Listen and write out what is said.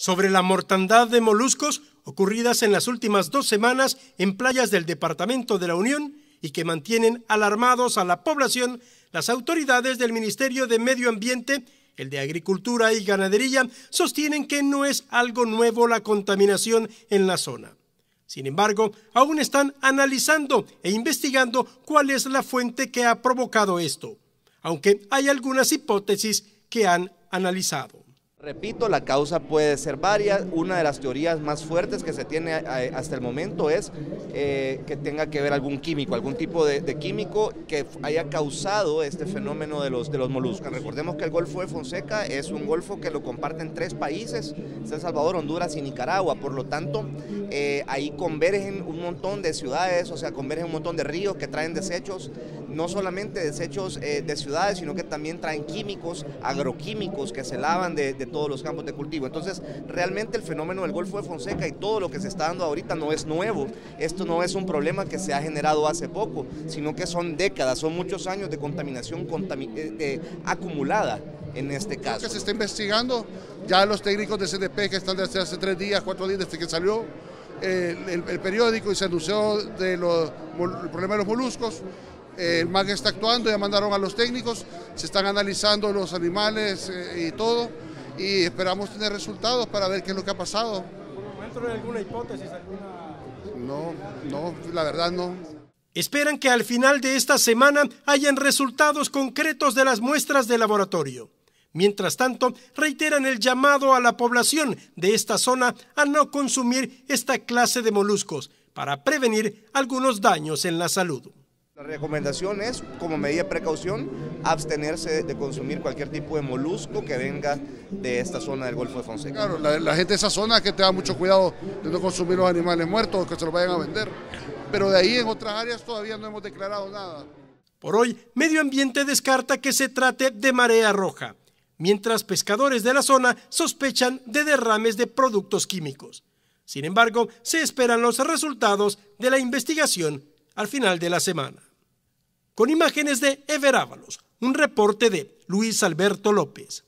sobre la mortandad de moluscos ocurridas en las últimas dos semanas en playas del Departamento de la Unión y que mantienen alarmados a la población, las autoridades del Ministerio de Medio Ambiente, el de Agricultura y Ganadería, sostienen que no es algo nuevo la contaminación en la zona. Sin embargo, aún están analizando e investigando cuál es la fuente que ha provocado esto, aunque hay algunas hipótesis que han analizado. Repito, la causa puede ser varias. Una de las teorías más fuertes que se tiene eh, hasta el momento es eh, que tenga que ver algún químico, algún tipo de, químico que haya causado este fenómeno de los, de los moluscos. Recordemos que el Golfo de Fonseca es un golfo que lo comparten tres países, El Salvador, Honduras y Nicaragua. Por lo tanto, eh, ahí convergen un montón de ciudades, o sea, convergen un montón de ríos que traen desechos, no solamente desechos de ciudades, sino que también traen químicos, agroquímicos que se lavan de todos los campos de cultivo. Entonces, realmente el fenómeno del Golfo de Fonseca y todo lo que se está dando ahorita no es nuevo. Esto no es un problema que se ha generado hace poco, sino que son décadas, son muchos años de contaminación eh, acumulada en este caso. Que se está investigando, ya los técnicos de CDP que están desde hace tres días, cuatro días desde que salió el, periódico y se anunció de los, el problema de los moluscos, el MAG está actuando, ya mandaron a los técnicos, se están analizando los animales eh, y todo y esperamos tener resultados para ver qué es lo que ha pasado. ¿Por hay alguna hipótesis? Alguna... No, no, la verdad no. Esperan que al final de esta semana hayan resultados concretos de las muestras de laboratorio. Mientras tanto, reiteran el llamado a la población de esta zona a no consumir esta clase de moluscos para prevenir algunos daños en la salud. La recomendación es, como medida de precaución, abstenerse de consumir cualquier tipo de molusco que venga de esta zona del Golfo de Fonseca. Claro, la, gente de esa zona que tenga mucho cuidado de no consumir los animales muertos, que se los vayan a vender. Pero de ahí en otras áreas todavía no hemos declarado nada. Por hoy, Medio Ambiente descarta que se trate de marea roja, mientras pescadores de la zona sospechan de derrames de productos químicos. Sin embargo, se esperan los resultados de la investigación al final de la semana con imágenes de Ever Ábalos, un reporte de Luis Alberto López.